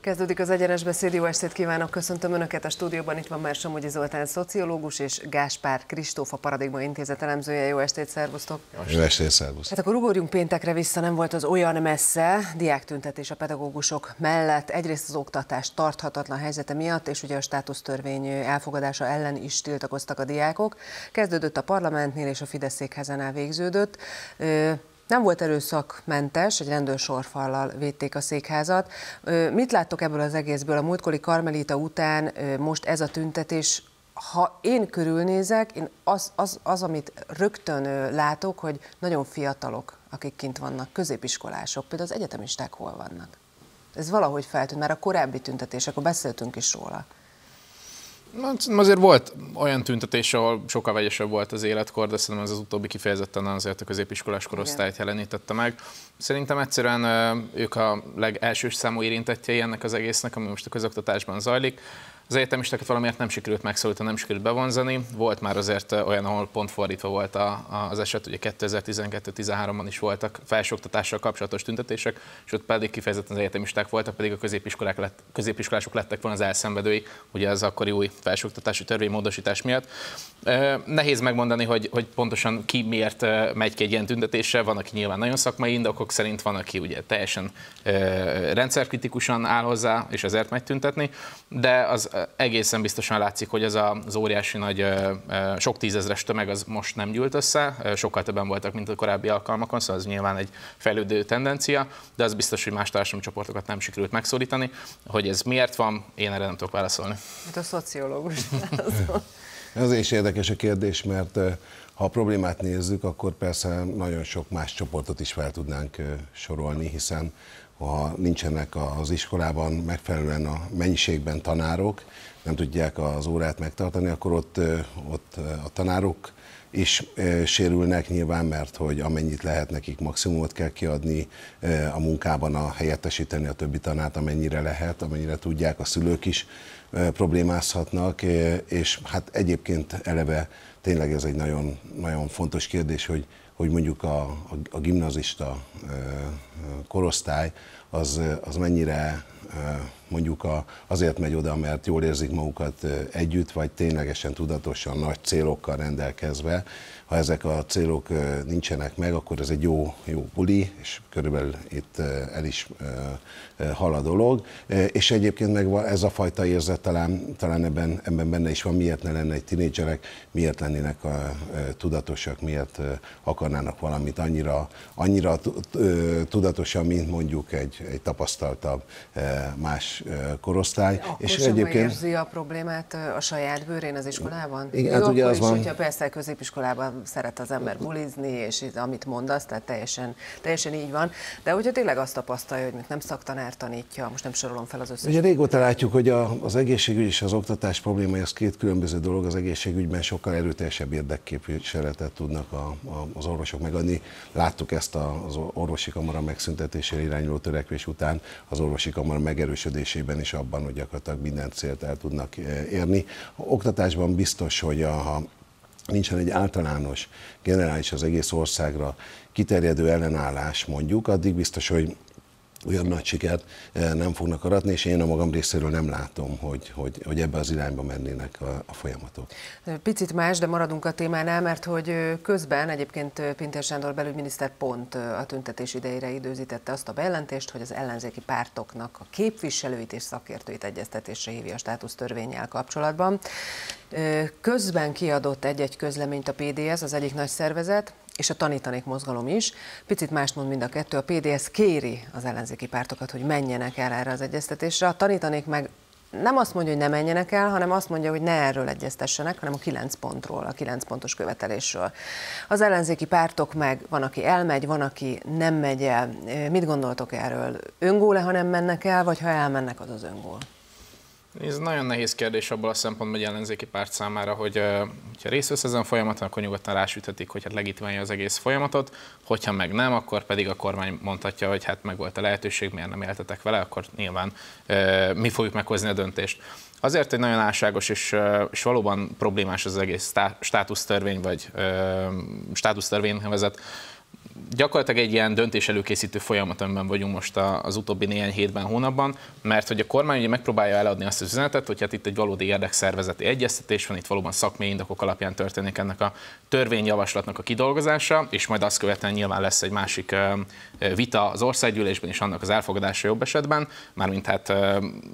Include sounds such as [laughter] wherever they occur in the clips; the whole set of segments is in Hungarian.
Kezdődik az egyenes beszéd, jó estét kívánok, köszöntöm Önöket a stúdióban, itt van már Somogyi Zoltán, szociológus, és Gáspár Kristóf, a Paradigma Intézet elemzője, jó estét, szervusztok! Jó estét, szervusz! Hát akkor ugorjunk péntekre vissza, nem volt az olyan messze, diáktüntetés a pedagógusok mellett, egyrészt az oktatás tarthatatlan helyzete miatt, és ugye a státusztörvény elfogadása ellen is tiltakoztak a diákok. Kezdődött a parlamentnél, és a Fidesz székházenál végződött. Nem volt erőszakmentes, egy rendőrsorfallal védték a székházat. Mit láttok ebből az egészből? A múltkori Karmelita után most ez a tüntetés ha én körülnézek, én az, az, az, amit rögtön látok, hogy nagyon fiatalok, akik kint vannak, középiskolások, például az egyetemisták hol vannak. Ez valahogy feltűnt, már a korábbi tüntetések, beszéltünk is róla. Azért volt olyan tüntetés, ahol sokkal vegyesebb volt az életkor, de szerintem ez az utóbbi kifejezetten azért a középiskolás korosztályt Igen. jelenítette meg. Szerintem egyszerűen ők a legelsős számú érintettjei ennek az egésznek, ami most a közoktatásban zajlik. Az egyetemisteket valamiért nem sikerült megszólítani, nem sikerült bevonzani. Volt már azért olyan, ahol pont fordítva volt a, az eset, ugye 2012-13-ban is voltak felsőoktatással kapcsolatos tüntetések, és ott pedig kifejezetten az egyetemisták voltak, pedig a középiskolák lett, középiskolások lettek volna az elszenvedői, ugye az akkori új felsőoktatási törvénymódosítás miatt. Nehéz megmondani, hogy, hogy pontosan ki miért megy ki egy ilyen tüntetésre. Van, aki nyilván nagyon szakmai indokok szerint, van, aki ugye teljesen rendszerkritikusan áll hozzá, és ezért megy tüntetni, de az egészen biztosan látszik, hogy ez az óriási nagy, sok tízezres tömeg az most nem gyűlt össze, sokkal többen voltak, mint a korábbi alkalmakon, szóval ez nyilván egy fejlődő tendencia, de az biztos, hogy más csoportokat nem sikerült megszólítani. Hogy ez miért van, én erre nem tudok válaszolni. Mint a szociológus. [laughs] Ez is érdekes a kérdés, mert ha a problémát nézzük, akkor persze nagyon sok más csoportot is fel tudnánk sorolni, hiszen ha nincsenek az iskolában megfelelően a mennyiségben tanárok, nem tudják az órát megtartani, akkor ott, ott a tanárok is sérülnek nyilván, mert hogy amennyit lehet nekik maximumot kell kiadni a munkában, a helyettesíteni a többi tanát, amennyire lehet, amennyire tudják, a szülők is problémázhatnak, és hát egyébként eleve tényleg ez egy nagyon, nagyon fontos kérdés, hogy, hogy mondjuk a, a, a gimnazista korosztály az, az mennyire mondjuk a, azért megy oda, mert jól érzik magukat együtt, vagy ténylegesen tudatosan nagy célokkal rendelkezve. Ha ezek a célok nincsenek meg, akkor ez egy jó, jó buli, és körülbelül itt el is hal a dolog. És egyébként meg ez a fajta érzet talán, talán ebben, ebben benne is van, miért ne lenne egy tinédzserek, miért lennének a, tudatosak, miért akarnának valamit annyira, annyira tudatosan, mint mondjuk egy, egy tapasztaltabb más korosztály. Akkor és sem egyébként érzi a problémát a saját bőrén az iskolában? Igen, hát ugye az is, van. hogyha persze a középiskolában szeret az ember bulizni, és amit mondasz, tehát teljesen, teljesen így van. De hogyha tényleg azt tapasztalja, hogy nem szaktanár tanítja, most nem sorolom fel az összes. Ugye régóta látjuk, hogy a, az egészségügy és az oktatás problémája az két különböző dolog. Az egészségügyben sokkal erőteljesebb érdekképviseletet tudnak a, a, az orvosok megadni. Láttuk ezt az orvosi kamara megszüntetésére irányuló törekvés után, az orvosi kamara megerősödés működésében is abban, hogy gyakorlatilag minden célt el tudnak eh, érni. A oktatásban biztos, hogy a, ha nincsen egy általános, generális az egész országra kiterjedő ellenállás mondjuk, addig biztos, hogy olyan nagy sikert eh, nem fognak aratni, és én a magam részéről nem látom, hogy, hogy, hogy ebbe az irányba mennének a, a folyamatok. Picit más, de maradunk a témánál, mert hogy közben egyébként Pintér Sándor belügyminiszter pont a tüntetés idejére időzítette azt a bejelentést, hogy az ellenzéki pártoknak a képviselőit és szakértőit egyeztetésre hívja a státusztörvényel kapcsolatban. Közben kiadott egy-egy közleményt a PDS, az egyik nagy szervezet, és a tanítanék mozgalom is. Picit más mond mind a kettő. A PDS kéri az ellenzéki pártokat, hogy menjenek el erre az egyeztetésre. A tanítanék meg nem azt mondja, hogy ne menjenek el, hanem azt mondja, hogy ne erről egyeztessenek, hanem a kilenc pontról, a kilenc pontos követelésről. Az ellenzéki pártok meg, van, aki elmegy, van, aki nem megy el. Mit gondoltok erről? Öngól-e, ha nem mennek el, vagy ha elmennek, az az öngól? Ez nagyon nehéz kérdés abból a szempontból, hogy ellenzéki párt számára, hogy ha részt vesz ezen folyamaton, akkor nyugodtan rásüthetik, hogy hát legitimálja az egész folyamatot, hogyha meg nem, akkor pedig a kormány mondhatja, hogy hát meg volt a lehetőség, miért nem éltetek vele, akkor nyilván mi fogjuk meghozni a döntést. Azért egy nagyon álságos és, és valóban problémás az egész státusztörvény, vagy státusztörvény nevezett gyakorlatilag egy ilyen döntés előkészítő folyamatban vagyunk most az utóbbi néhány hétben, hónapban, mert hogy a kormány ugye megpróbálja eladni azt az üzenetet, hogy hát itt egy valódi érdekszervezeti egyeztetés van, itt valóban szakmai indokok alapján történik ennek a törvényjavaslatnak a kidolgozása, és majd azt követően nyilván lesz egy másik vita az országgyűlésben és annak az elfogadása jobb esetben, mármint hát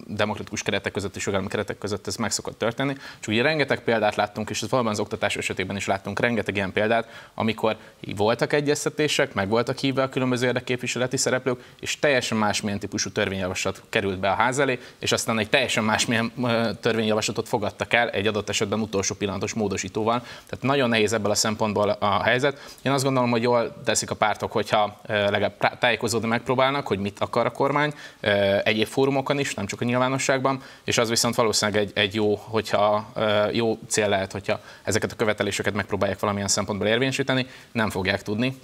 demokratikus keretek között és jogállami keretek között ez meg szokott történni. És ugye rengeteg példát láttunk, és ez valóban az oktatás esetében is láttunk rengeteg ilyen példát, amikor voltak egyeztetések, meg voltak hívva a különböző érdekképviseleti szereplők, és teljesen másmilyen típusú törvényjavaslat került be a ház elé, és aztán egy teljesen másmilyen törvényjavaslatot fogadtak el egy adott esetben utolsó pillanatos módosítóval. Tehát nagyon nehéz ebből a szempontból a helyzet. Én azt gondolom, hogy jól teszik a pártok, hogyha legalább tájékozódni megpróbálnak, hogy mit akar a kormány, egyéb fórumokon is, nem csak a nyilvánosságban, és az viszont valószínűleg egy, egy jó, hogyha jó cél lehet, hogyha ezeket a követeléseket megpróbálják valamilyen szempontból érvényesíteni, nem fogják tudni,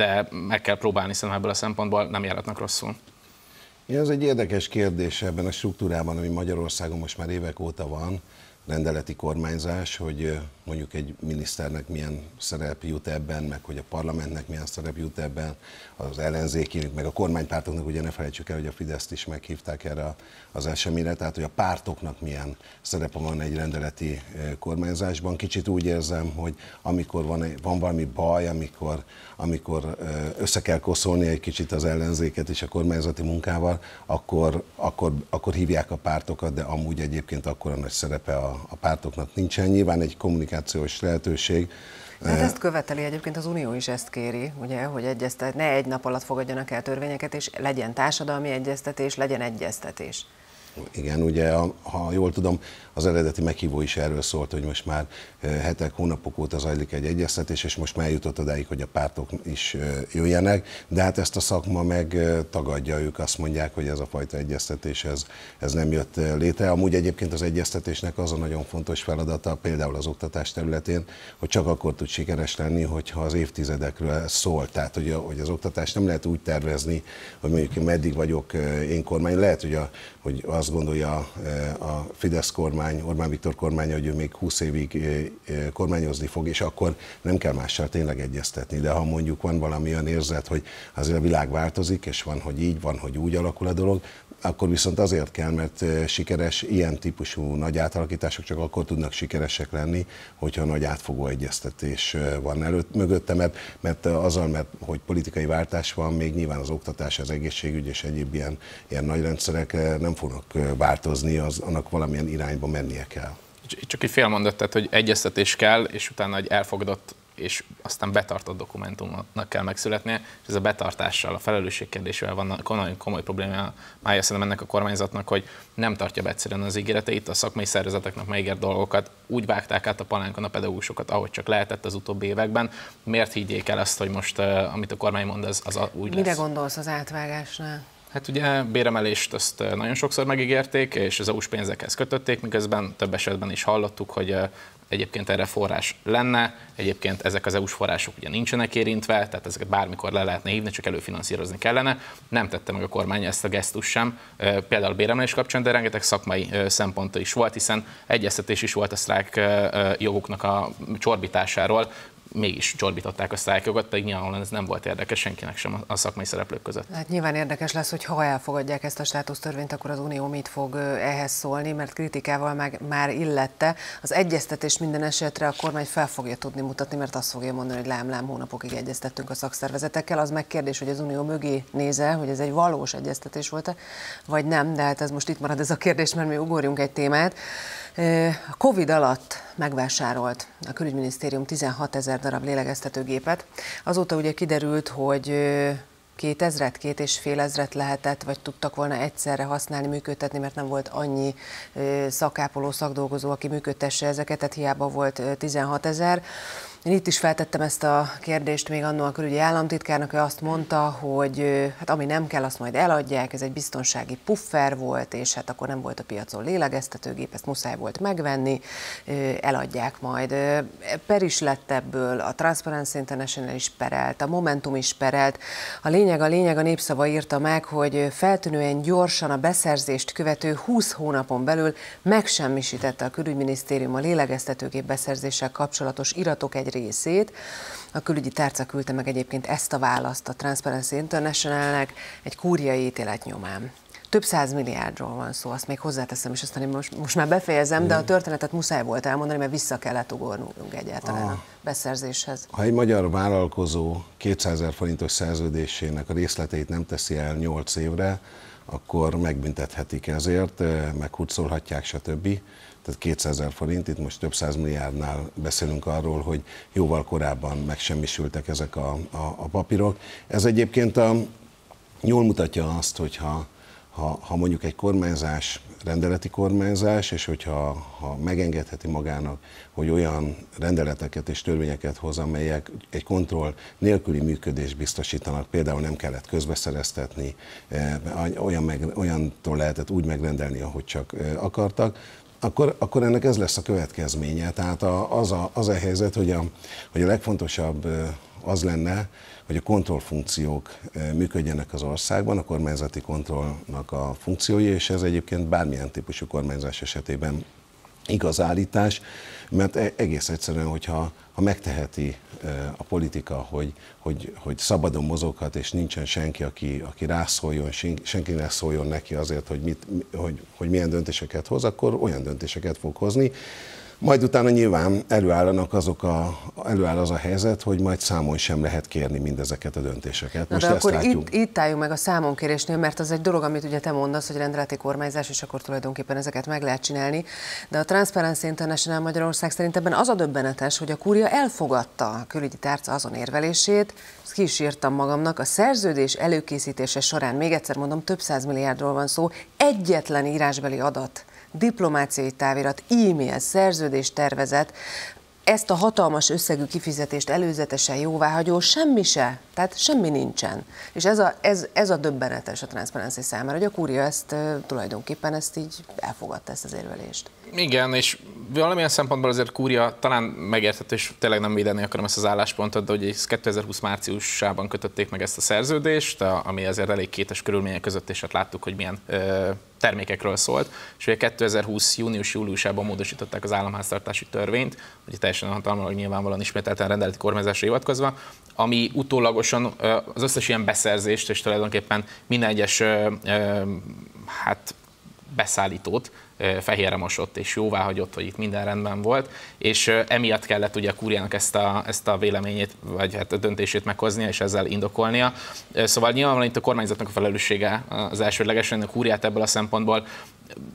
de meg kell próbálni, szerintem ebből a szempontból nem járatnak rosszul. Ez egy érdekes kérdés ebben a struktúrában, ami Magyarországon most már évek óta van, rendeleti kormányzás, hogy mondjuk egy miniszternek milyen szerep jut ebben, meg hogy a parlamentnek milyen szerep jut ebben, az ellenzékének, meg a kormánypártoknak, ugye ne felejtsük el, hogy a Fideszt is meghívták erre az eseményre, tehát hogy a pártoknak milyen szerepe van egy rendeleti kormányzásban. Kicsit úgy érzem, hogy amikor van, van valami baj, amikor, amikor össze kell koszolni egy kicsit az ellenzéket és a kormányzati munkával, akkor, akkor, akkor hívják a pártokat, de amúgy egyébként akkora nagy szerepe a, a pártoknak nincsen. Nyilván egy kommunikációs lehetőség, Hát ezt követeli egyébként az Unió is ezt kéri, ugye, hogy egyeztet, ne egy nap alatt fogadjanak el törvényeket, és legyen társadalmi egyeztetés, legyen egyeztetés. Igen, ugye, ha jól tudom, az eredeti meghívó is erről szólt, hogy most már hetek, hónapok óta zajlik egy egyeztetés, és most már eljutott odáig, hogy a pártok is jöjjenek, de hát ezt a szakma meg tagadja, ők azt mondják, hogy ez a fajta egyeztetés ez, ez nem jött létre. Amúgy egyébként az egyeztetésnek az a nagyon fontos feladata, például az oktatás területén, hogy csak akkor tud sikeres lenni, hogyha az évtizedekről szól. Tehát, hogy, a, hogy az oktatást nem lehet úgy tervezni, hogy mondjuk meddig vagyok én kormány. Lehet, hogy, a, hogy azt gondolja a Fidesz kormány, Orbán Viktor kormánya, hogy ő még 20 évig eh, eh, kormányozni fog, és akkor nem kell mással tényleg egyeztetni. De ha mondjuk van valami olyan érzet, hogy azért a világ változik, és van, hogy így, van, hogy úgy alakul a dolog, akkor viszont azért kell, mert sikeres, ilyen típusú nagy átalakítások csak akkor tudnak sikeresek lenni, hogyha nagy átfogó egyeztetés van előtt mögötte, mert, mert azzal, mert hogy politikai váltás van, még nyilván az oktatás, az egészségügy és egyéb ilyen, ilyen nagy rendszerek nem fognak változni, az, annak valamilyen irányba mennie kell. Csak egy fél mondat, tehát, hogy egyeztetés kell, és utána egy elfogadott és aztán betartott dokumentumnak kell megszületnie, és ez a betartással, a felelősség kérdésével van nagyon komoly problémája mája szerintem ennek a kormányzatnak, hogy nem tartja be egyszerűen az ígéreteit, a szakmai szervezeteknek megígért dolgokat, úgy vágták át a palánkon a pedagógusokat, ahogy csak lehetett az utóbbi években. Miért higgyék el azt, hogy most, amit a kormány mond, az, az úgy Mire lesz? gondolsz az átvágásnál? Hát ugye béremelést azt nagyon sokszor megígérték, és az EU-s pénzekhez kötötték, miközben több esetben is hallottuk, hogy egyébként erre forrás lenne, egyébként ezek az EU-s források ugye nincsenek érintve, tehát ezeket bármikor le lehetne hívni, csak előfinanszírozni kellene. Nem tette meg a kormány ezt a gesztus sem, például béremelés kapcsán, de rengeteg szakmai szempont is volt, hiszen egyeztetés is volt a sztrájk jogoknak a csorbításáról, mégis csorbították a sztrájkjogot, pedig nyilvánvalóan ez nem volt érdekes senkinek sem a szakmai szereplők között. Hát nyilván érdekes lesz, hogy ha elfogadják ezt a státusztörvényt, akkor az Unió mit fog ehhez szólni, mert kritikával meg már illette. Az egyeztetés minden esetre a kormány fel fogja tudni mutatni, mert azt fogja mondani, hogy lám-lám hónapokig egyeztettünk a szakszervezetekkel. Az meg kérdés, hogy az Unió mögé néze, hogy ez egy valós egyeztetés volt-e, vagy nem, de hát ez most itt marad ez a kérdés, mert mi ugorjunk egy témát. A Covid alatt megvásárolt a külügyminisztérium 16 ezer darab lélegeztetőgépet. Azóta ugye kiderült, hogy két ezret, két és fél ezret lehetett, vagy tudtak volna egyszerre használni, működtetni, mert nem volt annyi szakápoló, szakdolgozó, aki működtesse ezeket, tehát hiába volt 16 ezer. Én itt is feltettem ezt a kérdést még annól a külügyi államtitkárnak, ő azt mondta, hogy hát ami nem kell, azt majd eladják, ez egy biztonsági puffer volt, és hát akkor nem volt a piacon lélegeztetőgép, ezt muszáj volt megvenni, eladják majd. Per is lett ebből, a Transparency International is perelt, a Momentum is perelt. A lényeg, a lényeg, a népszava írta meg, hogy feltűnően gyorsan a beszerzést követő 20 hónapon belül megsemmisítette a külügyminisztérium a lélegeztetőgép beszerzéssel kapcsolatos iratok egy részét. A külügyi tárca küldte meg egyébként ezt a választ a Transparency Internationalnek egy kúriai ítélet nyomán. Több száz milliárdról van szó, azt még hozzáteszem, és aztán én most, most már befejezem, de a történetet muszáj volt elmondani, mert vissza kellett ugornunk egyáltalán a, a beszerzéshez. Ha egy magyar vállalkozó 200 ezer forintos szerződésének a részleteit nem teszi el 8 évre, akkor megbüntethetik ezért, meghurcolhatják, stb. Tehát 200 ezer forint, itt most több száz milliárdnál beszélünk arról, hogy jóval korábban megsemmisültek ezek a, a, a papírok. Ez egyébként a, jól mutatja azt, hogyha ha, ha mondjuk egy kormányzás rendeleti kormányzás, és hogyha ha megengedheti magának, hogy olyan rendeleteket és törvényeket hoz, amelyek egy kontroll nélküli működést biztosítanak, például nem kellett közbeszereztetni, eh, olyan meg, olyantól lehetett úgy megrendelni, ahogy csak eh, akartak, akkor, akkor ennek ez lesz a következménye. Tehát a, az, a, az a helyzet, hogy a, hogy a legfontosabb az lenne, hogy a kontrollfunkciók működjenek az országban, a kormányzati kontrollnak a funkciói, és ez egyébként bármilyen típusú kormányzás esetében igaz állítás, mert e-, egész egyszerűen, hogyha ha megteheti eh, a politika, hogy, hogy, hogy szabadon mozoghat, és nincsen senki, aki, aki rászóljon, senki ne szóljon neki azért, hogy, mit, hogy, hogy milyen döntéseket hoz, akkor olyan döntéseket fog hozni, majd utána nyilván előállanak azok a, előáll az a helyzet, hogy majd számon sem lehet kérni mindezeket a döntéseket. Most Na de akkor itt, itt álljunk meg a számonkérésnél, mert az egy dolog, amit ugye te mondasz, hogy rendeleti kormányzás, és akkor tulajdonképpen ezeket meg lehet csinálni. De a Transparency International Magyarország szerint ebben az a döbbenetes, hogy a kúria elfogadta a külügyi tárca azon érvelését, ezt ki is írtam magamnak, a szerződés előkészítése során, még egyszer mondom, több száz milliárdról van szó, egyetlen írásbeli adat diplomáciai távirat, e-mail, szerződés tervezet, ezt a hatalmas összegű kifizetést előzetesen jóváhagyó semmi se, tehát semmi nincsen. És ez a, ez, ez a döbbenetes a Transparency számára, hogy a kúria ezt tulajdonképpen ezt így elfogadta ezt az érvelést. Igen, és valamilyen szempontból azért Kúria talán megértett, és tényleg nem védeni akarom ezt az álláspontot, de hogy 2020 márciusában kötötték meg ezt a szerződést, ami azért elég kétes körülmények között, és hát láttuk, hogy milyen ö, termékekről szólt, és ugye 2020 június-júliusában módosították az államháztartási törvényt, hogy teljesen hatalmalag nyilvánvalóan ismételten rendeleti kormányzásra hivatkozva, ami utólagosan az összes ilyen beszerzést, és tulajdonképpen minden egyes hát beszállítót fehérre mosott és jóvá hagyott, hogy itt minden rendben volt, és emiatt kellett ugye a kúriának ezt a, ezt a véleményét, vagy hát a döntését meghoznia, és ezzel indokolnia. Szóval nyilvánvalóan itt a kormányzatnak a felelőssége az elsődlegesen, a kúriát ebből a szempontból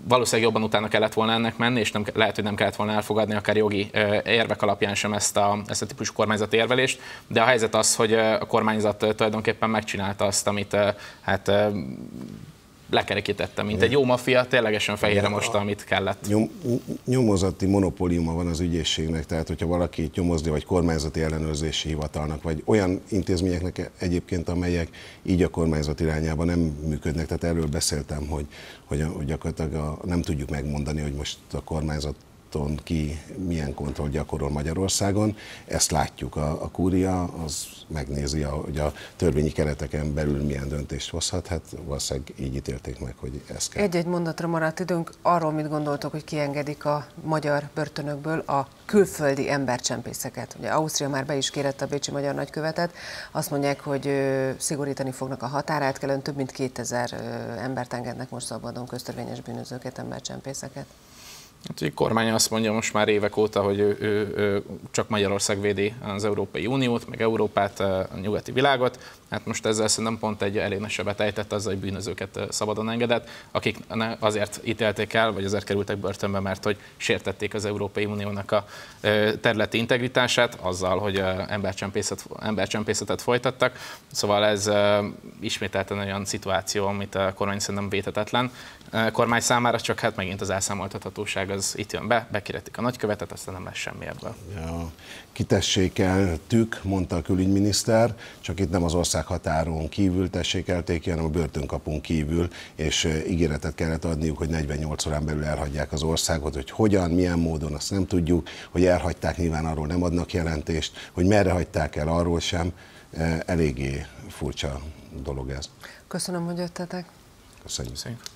valószínűleg jobban utána kellett volna ennek menni, és nem, lehet, hogy nem kellett volna elfogadni akár jogi érvek alapján sem ezt a, ezt a típusú kormányzati érvelést, de a helyzet az, hogy a kormányzat tulajdonképpen megcsinálta azt, amit hát lekerekítette, mint egy jó mafia, ténylegesen fehérre most, amit kellett. Nyom, nyomozati monopóliuma van az ügyészségnek, tehát hogyha valaki nyomozni, vagy kormányzati ellenőrzési hivatalnak, vagy olyan intézményeknek egyébként, amelyek így a kormányzat irányába nem működnek. Tehát erről beszéltem, hogy, hogy, hogy gyakorlatilag a, nem tudjuk megmondani, hogy most a kormányzat nyugaton ki milyen kontroll gyakorol Magyarországon. Ezt látjuk. A, a kúria az megnézi, hogy a törvényi kereteken belül milyen döntést hozhat. Hát valószínűleg így ítélték meg, hogy ez kell. Egy-egy mondatra maradt időnk. Arról mit gondoltok, hogy kiengedik a magyar börtönökből a külföldi embercsempészeket. Ugye Ausztria már be is kérett a Bécsi Magyar Nagykövetet. Azt mondják, hogy szigorítani fognak a határát, kellően több mint 2000 embert engednek most szabadon köztörvényes bűnözőket, embercsempészeket. Hát, a kormány azt mondja most már évek óta, hogy ő, ő, ő csak Magyarország védi az Európai Uniót, meg Európát, a nyugati világot. Hát most ezzel szerintem pont egy elég nagy sebet ejtett azzal, hogy bűnözőket szabadon engedett, akik azért ítélték el, vagy azért kerültek börtönbe, mert hogy sértették az Európai Uniónak a területi integritását azzal, hogy embercsempészet, embercsempészetet folytattak. Szóval ez ismételten olyan szituáció, amit a kormány szerintem vétetetlen. Kormány számára csak hát megint az elszámoltathatóság az itt jön be, bekiretik a nagykövetet, aztán nem lesz semmi ebből. Ja, kitessékeltük, mondta a külügyminiszter, csak itt nem az ország határon kívül tessékelték ki, hanem a börtönkapunk kívül, és ígéretet kellett adniuk, hogy 48 órán belül elhagyják az országot, hogy hogyan, milyen módon, azt nem tudjuk, hogy elhagyták, nyilván arról nem adnak jelentést, hogy merre hagyták el, arról sem. Eléggé furcsa dolog ez. Köszönöm, hogy jöttetek. Köszönjük. Köszönjük.